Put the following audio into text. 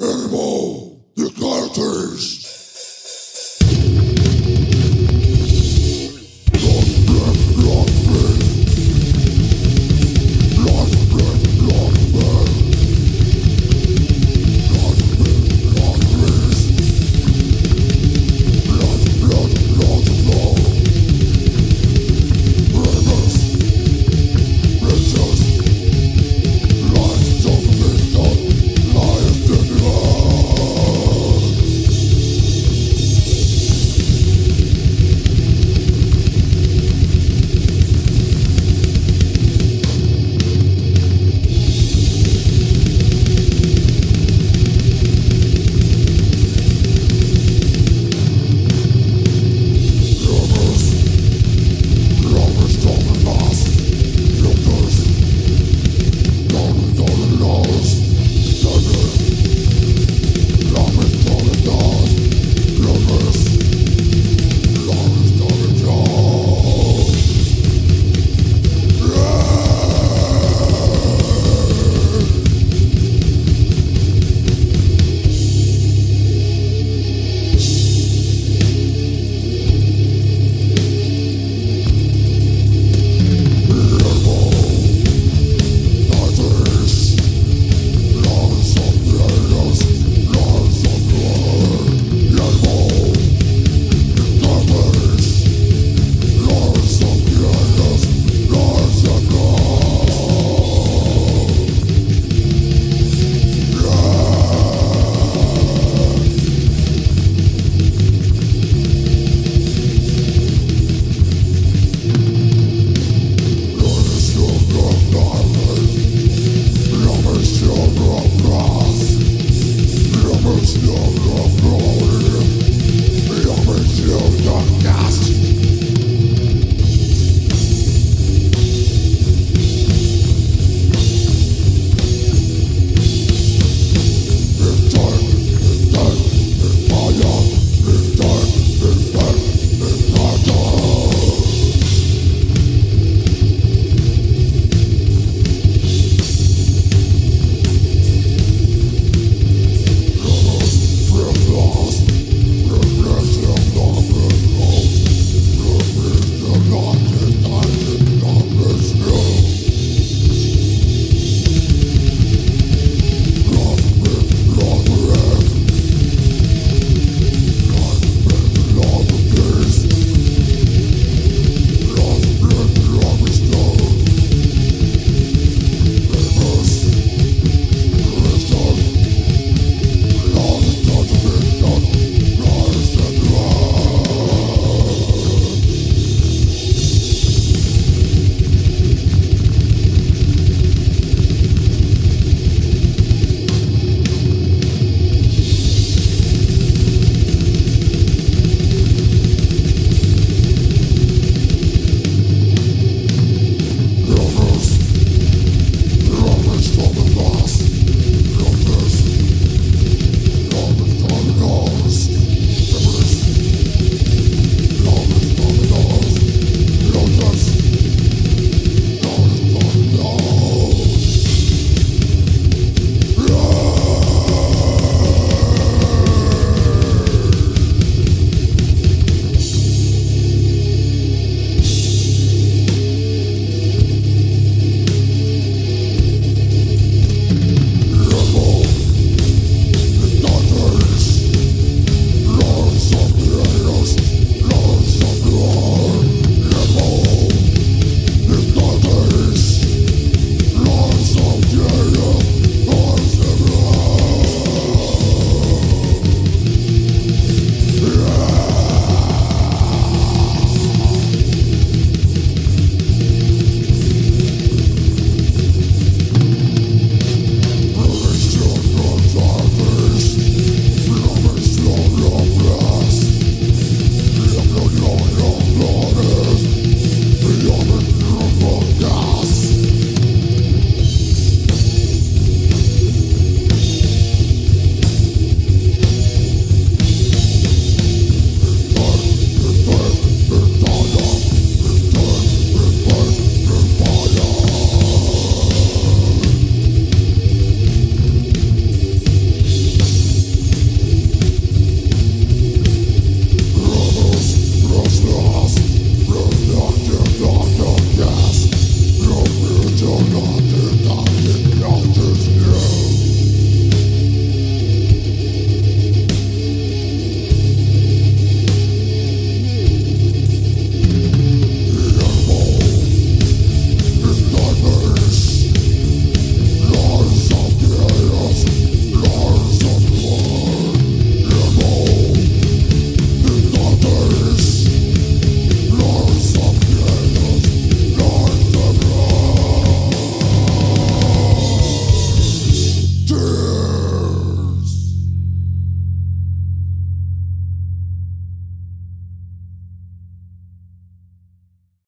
Animal Love, love, love. Love is you, the.